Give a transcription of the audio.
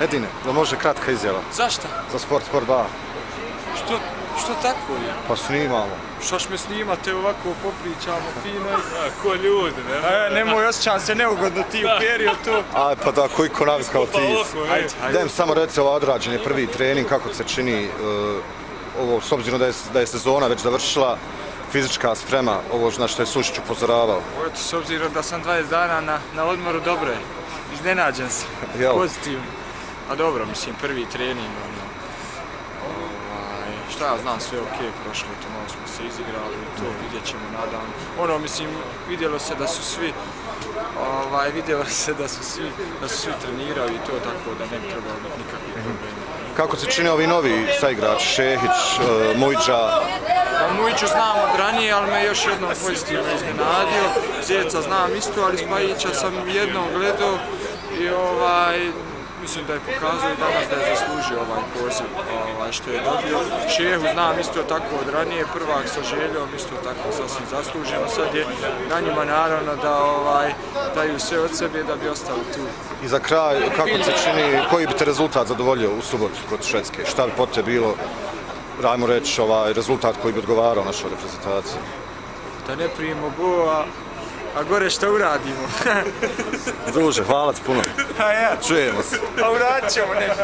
Edine, da može kratka izjava Zašta? za sport, sport bar. Što, što tako je? Pa snimamo. Šaš me snimate ovako, popričamo fino i... A, ko ljudi, ne? A, nemoj, osjećam se neugodno ti uperio to. Aj, pa da, koji ko navikao ti. Ajde, ajde. Dajem samo reci ovo odrađen je prvi trening, kako se čini uh, ovo, s obzirom da je, da je sezona već završila, fizička sprema, ovo na što je Sušić upozoravao. Eto, s obzirom da sam 20 dana na, na odmoru, dobro je. Iznenađen sam. Pozitivno. A dobro, mislim, prvi trening, ono, ovaj, šta ja znam, sve okej, prošlo je to, malo smo se izigrali, to vidjet ćemo nadam. Ono, mislim, vidjelo se da su svi, ovaj, vidjelo se da su svi, da su svi trenirali i to, tako da ne bi trebalo biti nikakvih problema. Kako se čine ovi novi saigrači, Šehić, uh, Mujđa, Pa Mujiću znam od ranije, ali me još jednom pozitivno iznenadio. Zeca znam isto, ali Spajića sam jednom gledao i ovaj, mislim da je pokazao i danas da je zaslužio ovaj poziv ovaj, što je dobio. Šehu znam isto tako od ranije, prvak sa željom, isto tako sasvim zasluženo. Sad je na njima naravno da ovaj, daju sve od sebe da bi ostali tu. I za kraj, kako se čini, koji bi te rezultat zadovoljio u subotu kod Švedske? Šta bi po te bilo, rajmo reći, ovaj rezultat koji bi odgovarao našoj reprezentaciji? Da ne primimo go, a, a gore šta uradimo. Druže, hvala ti puno. a ja, Čujemo se. a uradit ćemo nešto.